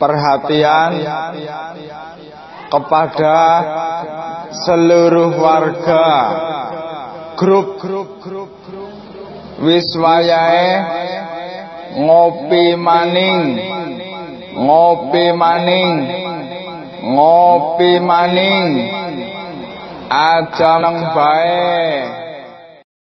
perhatian kepada seluruh warga. Grup wiswayae ngopi maning ngopi maning ngopi maning. Aja nang baik